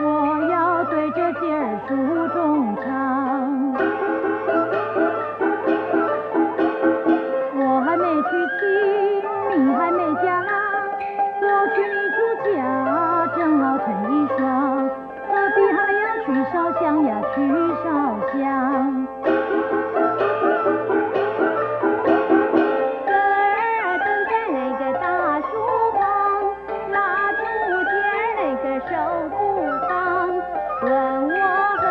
我要对着姐儿诉衷肠。Oh,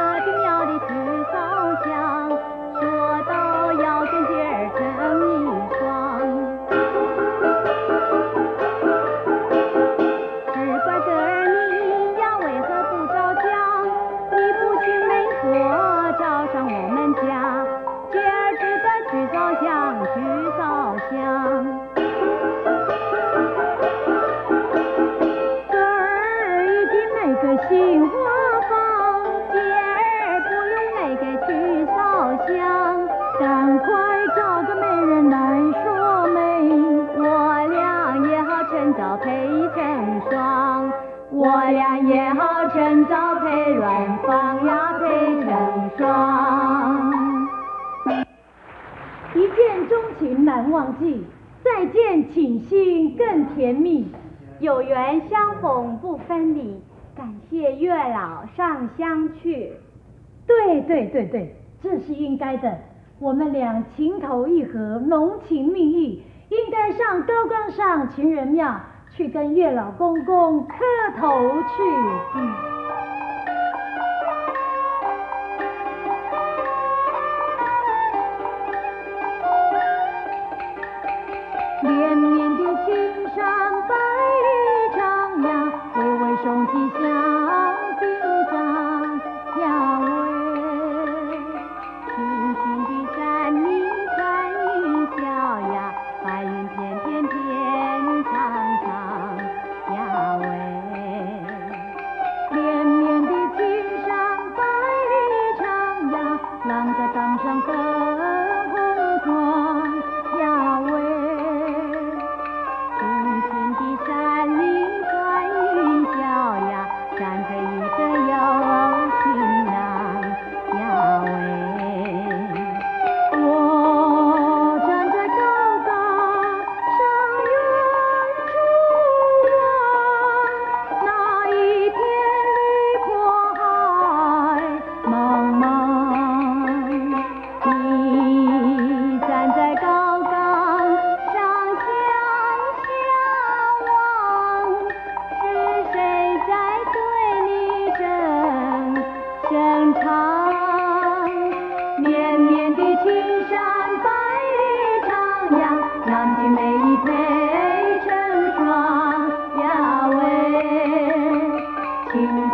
我俩也好，趁早配软凤呀，配成双。一见钟情难忘记，再见倾心更甜蜜。有缘相逢不分离，感谢月老上香去。对对对对，这是应该的。我们俩情投意合，浓情蜜意，应该上高岗上情人庙。去跟月老公公磕头去，嗯。Thank you.